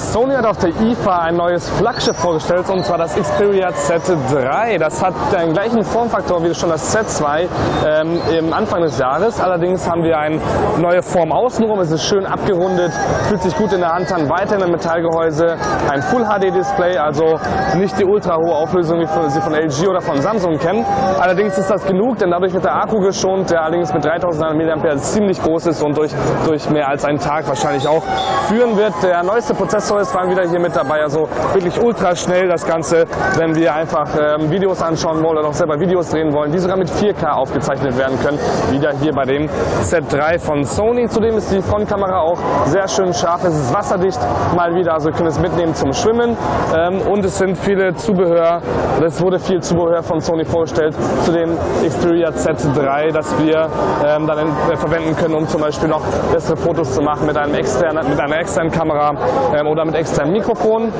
Sony hat auf der IFA ein neues Flaggschiff vorgestellt und zwar das Xperia Z3. Das hat den gleichen Formfaktor wie schon das Z2 ähm, im Anfang des Jahres. Allerdings haben wir eine neue Form außenrum. Es ist schön abgerundet, fühlt sich gut in der Hand an. Weiterhin ein Metallgehäuse, ein Full HD Display, also nicht die ultra hohe Auflösung, wie Sie von LG oder von Samsung kennen. Allerdings ist das genug, denn dadurch wird der Akku geschont, der allerdings mit 3000 mAh ziemlich groß ist und durch, durch mehr als einen Tag wahrscheinlich auch führen wird. Der neueste Prozessor ist dann wieder hier mit dabei, also wirklich ultra schnell das Ganze, wenn wir einfach ähm, Videos anschauen wollen oder auch selber Videos drehen wollen, die sogar mit 4K aufgezeichnet werden können, wieder hier bei dem Z3 von Sony. Zudem ist die Frontkamera auch sehr schön scharf, es ist wasserdicht mal wieder, also können es mitnehmen zum Schwimmen. Ähm, und es sind viele Zubehör, es wurde viel Zubehör von Sony vorgestellt zu dem Xperia Z3, das wir ähm, dann äh, verwenden können, um zum Beispiel noch bessere Fotos zu machen mit, einem externen, mit einer externen Kamera ähm, oder mit externem Mikrofon.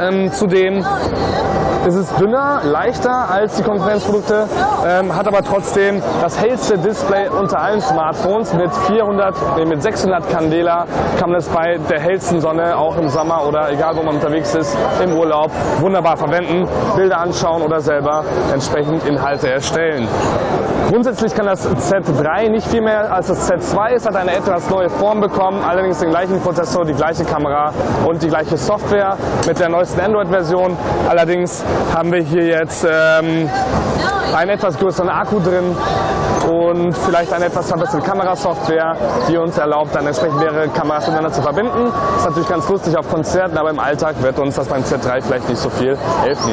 Ähm, zudem ist es dünner, leichter als die Konkurrenzprodukte, ähm, hat aber trotzdem das hellste Display unter allen Smartphones. Mit 400, nee, mit 600 Candela kann man es bei der hellsten Sonne auch im Sommer oder egal wo man unterwegs ist, im Urlaub wunderbar verwenden, Bilder anschauen oder selber entsprechend Inhalte erstellen. Grundsätzlich kann das Z3 nicht viel mehr als das Z2. Es hat eine etwas neue Form bekommen, allerdings den gleichen Prozessor, die gleiche Kamera und die gleiche Software mit der neuesten Android-Version. Allerdings haben wir hier jetzt ähm, einen etwas größeren Akku drin und vielleicht eine etwas verbesserte Kamerasoftware, die uns erlaubt, dann entsprechend mehrere Kameras miteinander zu verbinden. Das ist natürlich ganz lustig auf Konzerten, aber im Alltag wird uns das beim Z3 vielleicht nicht so viel helfen.